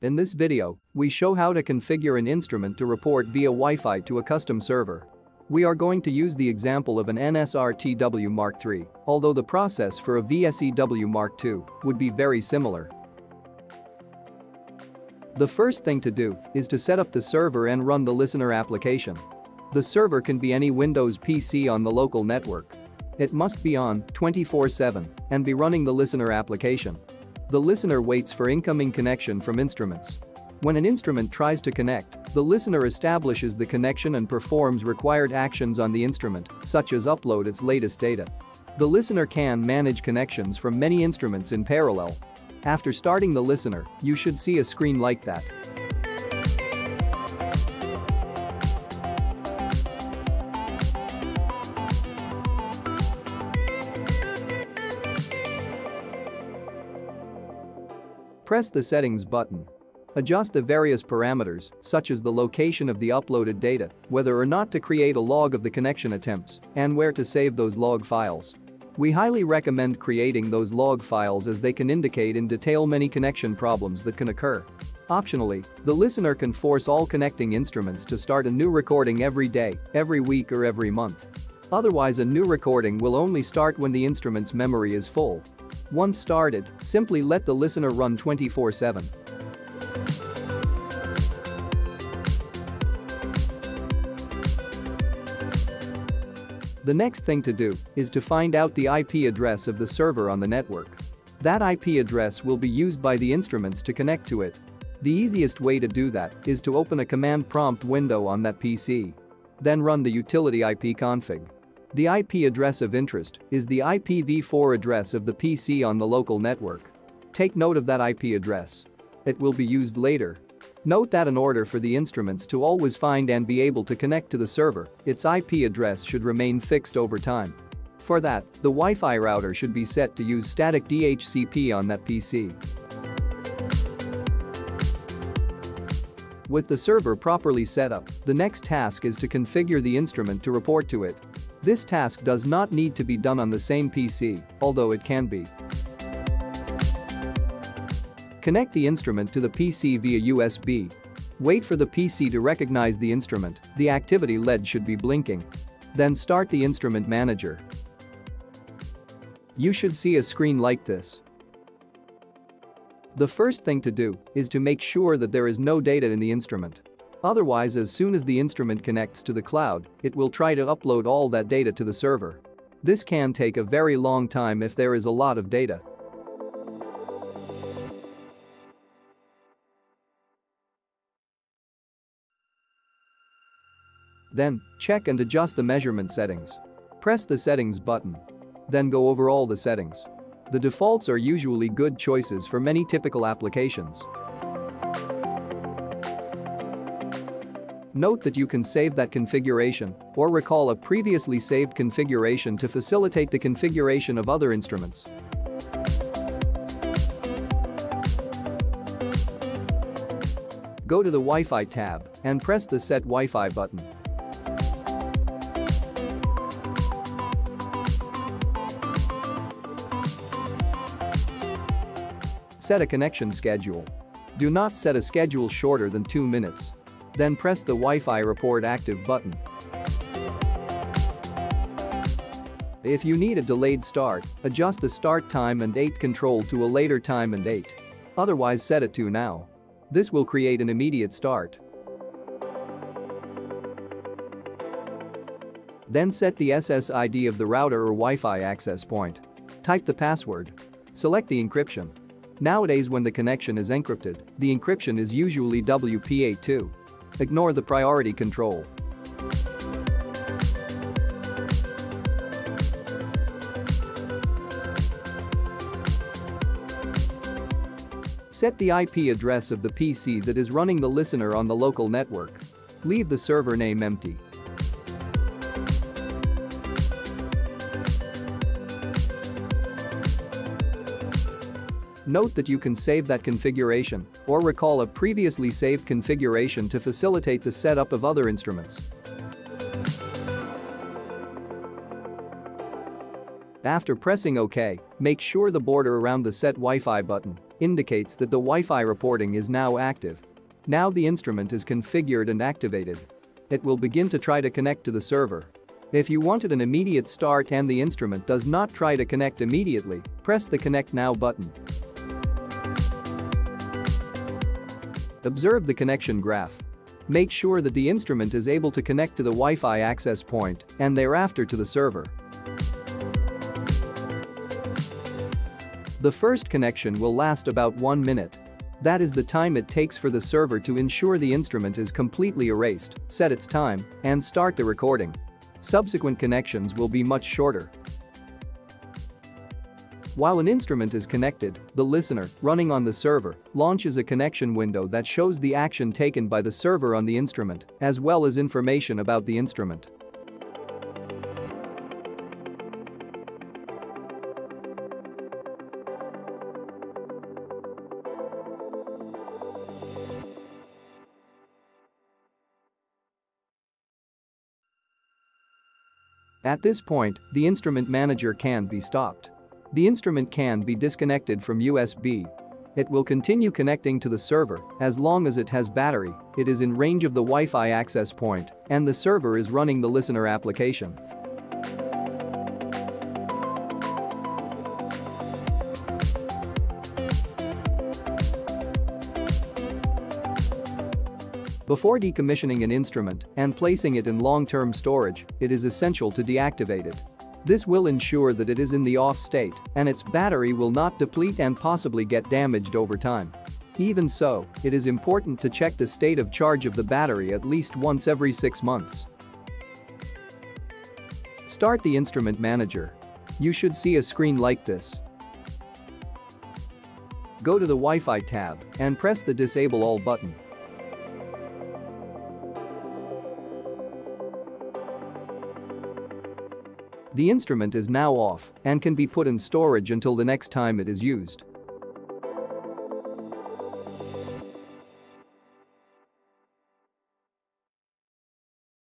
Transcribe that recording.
In this video, we show how to configure an instrument to report via Wi-Fi to a custom server. We are going to use the example of an NSRTW Mark III, although the process for a VSEW Mark II would be very similar. The first thing to do is to set up the server and run the listener application. The server can be any Windows PC on the local network. It must be on 24-7 and be running the listener application. The listener waits for incoming connection from instruments. When an instrument tries to connect, the listener establishes the connection and performs required actions on the instrument, such as upload its latest data. The listener can manage connections from many instruments in parallel. After starting the listener, you should see a screen like that. Press the Settings button. Adjust the various parameters, such as the location of the uploaded data, whether or not to create a log of the connection attempts, and where to save those log files. We highly recommend creating those log files as they can indicate in detail many connection problems that can occur. Optionally, the listener can force all connecting instruments to start a new recording every day, every week or every month. Otherwise a new recording will only start when the instrument's memory is full. Once started, simply let the listener run 24-7. The next thing to do is to find out the IP address of the server on the network. That IP address will be used by the instruments to connect to it. The easiest way to do that is to open a command prompt window on that PC. Then run the utility ipconfig. The IP address of interest is the IPv4 address of the PC on the local network. Take note of that IP address. It will be used later. Note that in order for the instruments to always find and be able to connect to the server, its IP address should remain fixed over time. For that, the Wi-Fi router should be set to use static DHCP on that PC. With the server properly set up, the next task is to configure the instrument to report to it. This task does not need to be done on the same PC, although it can be. Connect the instrument to the PC via USB. Wait for the PC to recognize the instrument, the activity LED should be blinking. Then start the instrument manager. You should see a screen like this. The first thing to do is to make sure that there is no data in the instrument. Otherwise as soon as the instrument connects to the cloud, it will try to upload all that data to the server. This can take a very long time if there is a lot of data. Then, check and adjust the measurement settings. Press the settings button. Then go over all the settings. The defaults are usually good choices for many typical applications. Note that you can save that configuration or recall a previously saved configuration to facilitate the configuration of other instruments. Go to the Wi-Fi tab and press the Set Wi-Fi button. Set a connection schedule. Do not set a schedule shorter than 2 minutes. Then press the Wi-Fi report active button. If you need a delayed start, adjust the start time and date control to a later time and date. Otherwise set it to now. This will create an immediate start. Then set the SSID of the router or Wi-Fi access point. Type the password. Select the encryption. Nowadays when the connection is encrypted, the encryption is usually WPA2. Ignore the priority control. Set the IP address of the PC that is running the listener on the local network. Leave the server name empty. Note that you can save that configuration or recall a previously saved configuration to facilitate the setup of other instruments. After pressing OK, make sure the border around the Set Wi-Fi button indicates that the Wi-Fi reporting is now active. Now the instrument is configured and activated. It will begin to try to connect to the server. If you wanted an immediate start and the instrument does not try to connect immediately, press the Connect Now button. Observe the connection graph. Make sure that the instrument is able to connect to the Wi-Fi access point and thereafter to the server. The first connection will last about 1 minute. That is the time it takes for the server to ensure the instrument is completely erased, set its time, and start the recording. Subsequent connections will be much shorter. While an instrument is connected, the listener, running on the server, launches a connection window that shows the action taken by the server on the instrument, as well as information about the instrument. At this point, the instrument manager can be stopped. The instrument can be disconnected from USB. It will continue connecting to the server as long as it has battery, it is in range of the Wi-Fi access point, and the server is running the listener application. Before decommissioning an instrument and placing it in long-term storage, it is essential to deactivate it. This will ensure that it is in the off state and its battery will not deplete and possibly get damaged over time. Even so, it is important to check the state of charge of the battery at least once every 6 months. Start the instrument manager. You should see a screen like this. Go to the Wi-Fi tab and press the Disable All button. The instrument is now off and can be put in storage until the next time it is used.